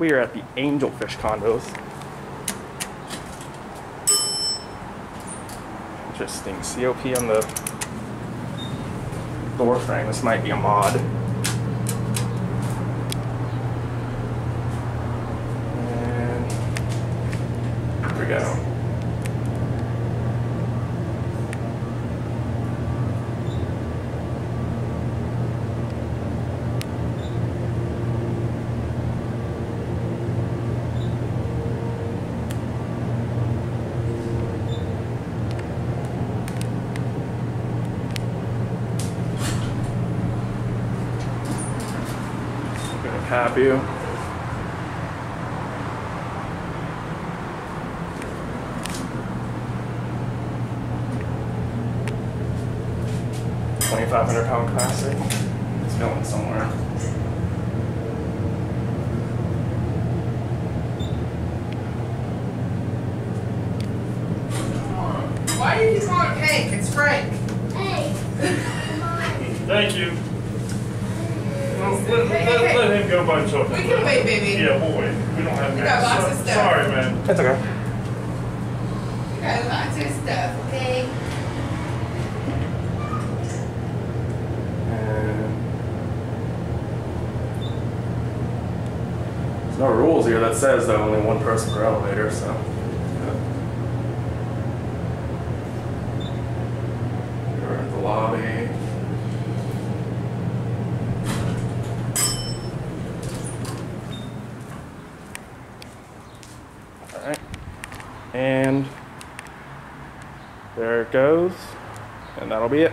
We are at the Angelfish condos. Interesting. COP on the door frame. This might be a mod. And here we go. Tap you. Twenty-five hundred pound classic. It's going somewhere. Why do you want cake? It's Frank. Hey. Thank you. Well, let, Hey, hey, let, let him go by himself. We can wait, baby. Yeah, we'll wait. We don't have We got lots of stuff. Sorry, man. That's okay. You got lots of stuff, okay? And there's no rules here that says that only one person per elevator, so. yeah. We're at the lobby. Alright. And there it goes. And that'll be it.